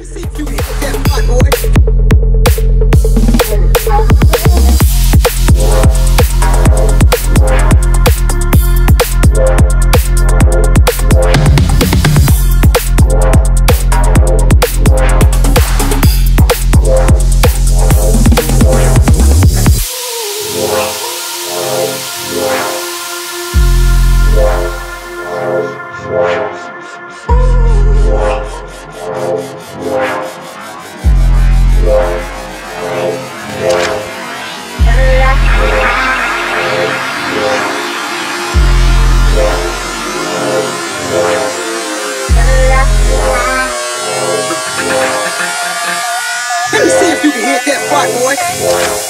you see you You can hit that spot, boy.